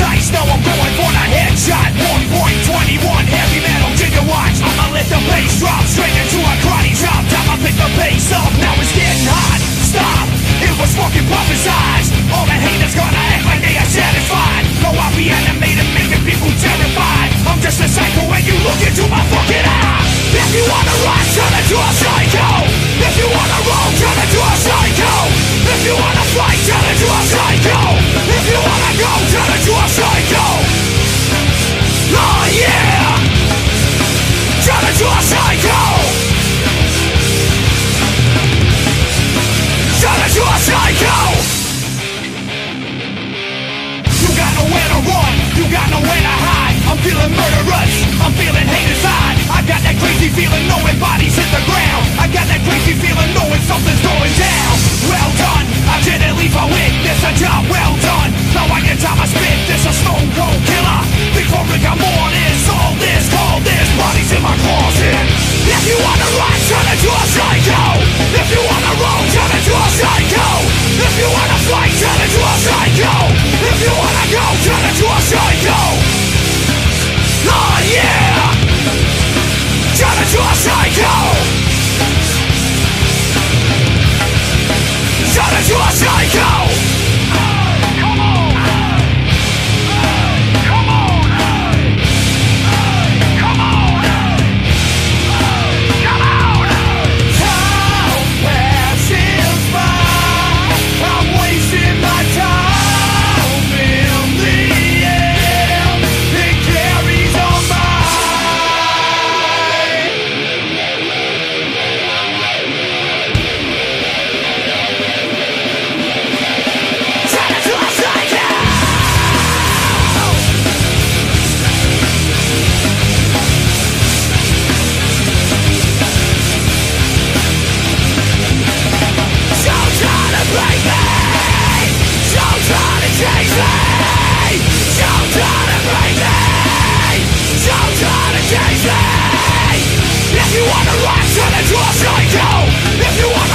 precise. Now I'm going for the headshot. 1.21 heavy metal gigawatts. I'ma let the bass drop straight into a karate chop. Time I pick the bass up. Now it's getting hot. Stop. It was fucking publicized. All the haters gonna act like they are satisfied. No, I'll be animated, making people terrified. I'm just a psycho when you look into my fucking eye. If you wanna run, turn into a psycho. If you wanna roll, turn into a psycho. If you wanna fight, turn into a psycho. If you wanna go, turn into a psycho. Oh yeah! Turn into a psycho. Turn into a psycho. You got nowhere to run, you got nowhere to hide. I'm feeling murderous, I'm feeling try to change me. If you wanna run, turn into a psycho. If you wanna